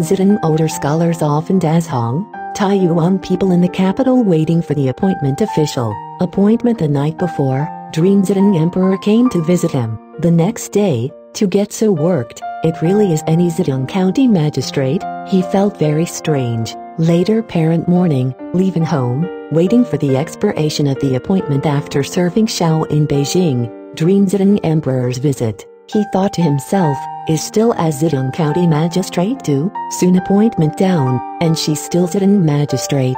Zitong older scholars often Dazhong, Taiyuan people in the capital waiting for the appointment official. Appointment the night before, Dream Zitong Emperor came to visit him. The next day, to get so worked, it really is any Zitong County magistrate, he felt very strange. Later parent mourning, leaving home, waiting for the expiration of the appointment after serving Xiao in Beijing, Dream Zitong Emperor's visit. He thought to himself, is still as Zitong County Magistrate too? Soon appointment down, and she's still Zitong Magistrate.